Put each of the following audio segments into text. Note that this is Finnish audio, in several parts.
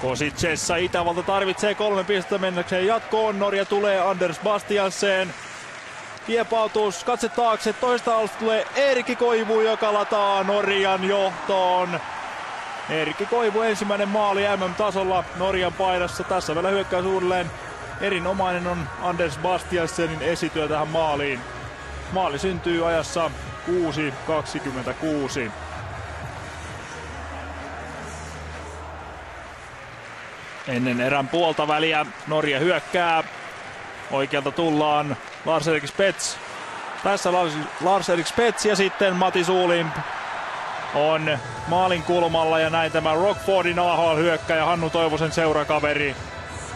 Kosicessa Itävalta tarvitsee kolme pistettä mennäkseen jatkoon. Norja tulee Anders Bastiansen. Kiepautus, katse taakse, toista alusta tulee Erkki Koivu, joka lataa Norjan johtoon. Erkki Koivu ensimmäinen maali MM-tasolla Norjan paidassa. Tässä vielä hyökkäys uudelleen. Erinomainen on Anders Bastiansenin esityö tähän maaliin. Maali syntyy ajassa 6.26. Ennen erän puolta väliä Norja hyökkää. Oikealta tullaan Lars-Erik Spets. Tässä Lars-Erik Spets ja sitten Mati Suulimp on maalin kulmalla ja näin tämä Rockfordin AHL hyökkäjä Hannu Toivosen seurakaveri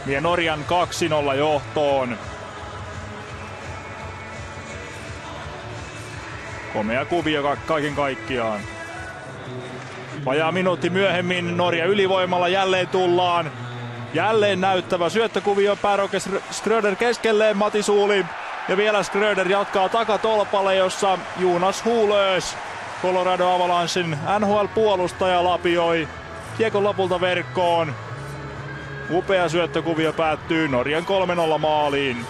vie Norjan 2-0 johtoon. Komea kuvio kaiken kaikkiaan. Vajaa minuutti myöhemmin Norja ylivoimalla jälleen tullaan. Jälleen näyttävä syöttökuvio Päroke Skröder keskelleen Mati Suuli. Ja vielä Skröder jatkaa takatolpalle, jossa Jonas Huulös, Colorado Avalanchein NHL-puolustaja lapioi kiekon lopulta verkkoon. Upea syöttökuvio päättyy Norjan 3-0 maaliin.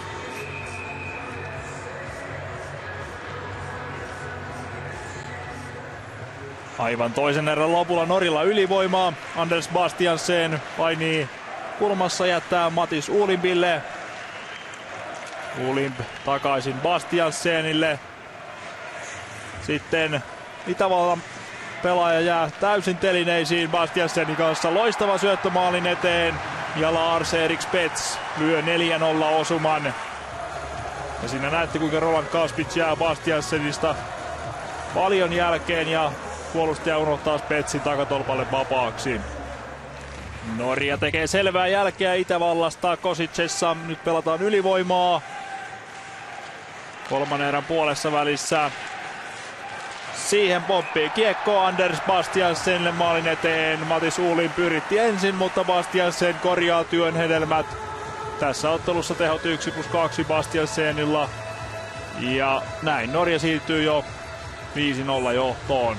Aivan toisen erän lopulla Norilla ylivoimaa. Anders Bastiansen painii kulmassa jättää Matis Ulimpille. Ulimp takaisin Bastiansenille. Sitten Itävallan pelaaja jää täysin telineisiin Bastiansenin kanssa. Loistava syöttö maalin eteen. Ja Lars Erik Spets lyö 4-0 osuman. Ja siinä näette kuinka Roland Kaspic jää Bastiansenista paljon jälkeen ja puolustaja unohtaa Spetsin takatolpalle vapaaksi. Norja tekee selvää jälkeä Itävallasta Kosicessa. Nyt pelataan ylivoimaa. Kolmannen erän puolessa välissä. Siihen pomppii kiekko Anders Bastiansenille maalin eteen. Matis Uulin pyritti ensin, mutta Bastiansen korjaa työn hedelmät. Tässä ottelussa tehot 1 plus 2 Bastiansenilla. Ja näin Norja siirtyy jo 5-0 johtoon.